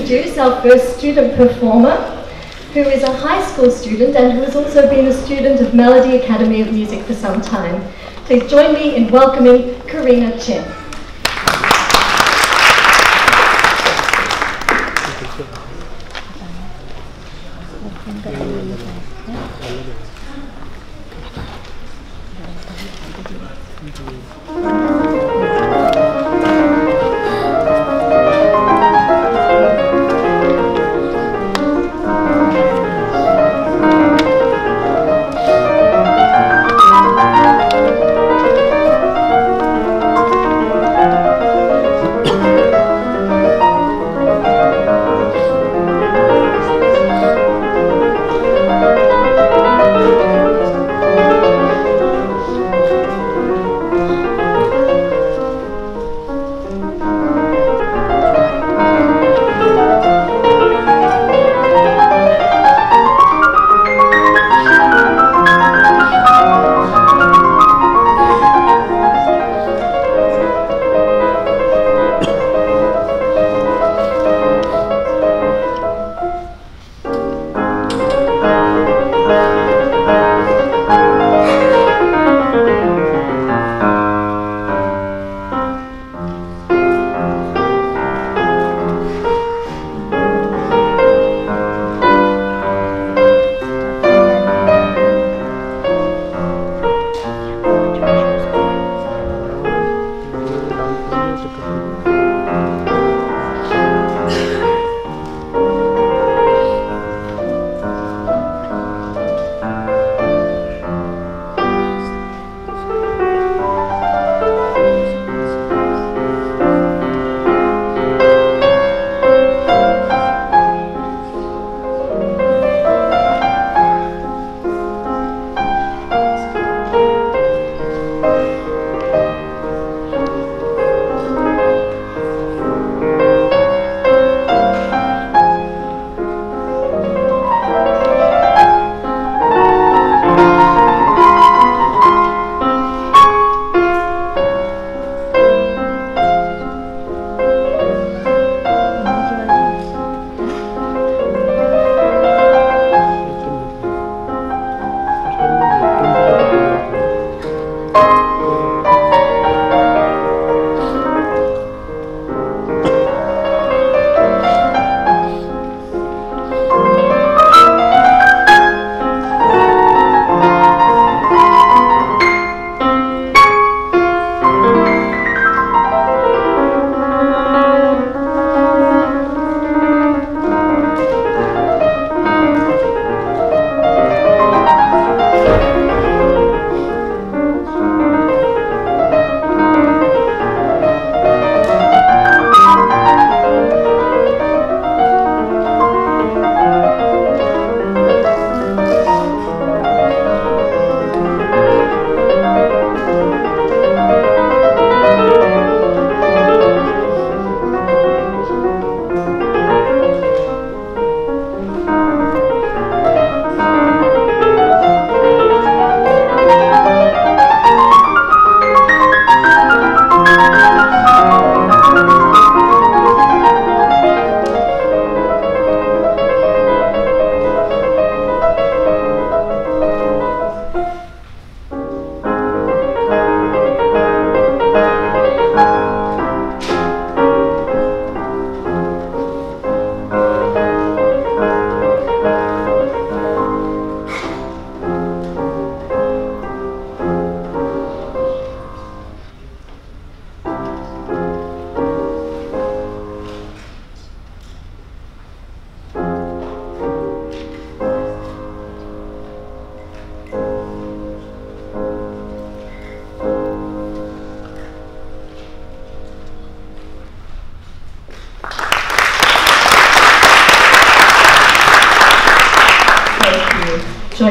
introduce our first student performer, who is a high school student and who has also been a student of Melody Academy of Music for some time. Please join me in welcoming Karina Chin. Join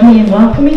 me in welcoming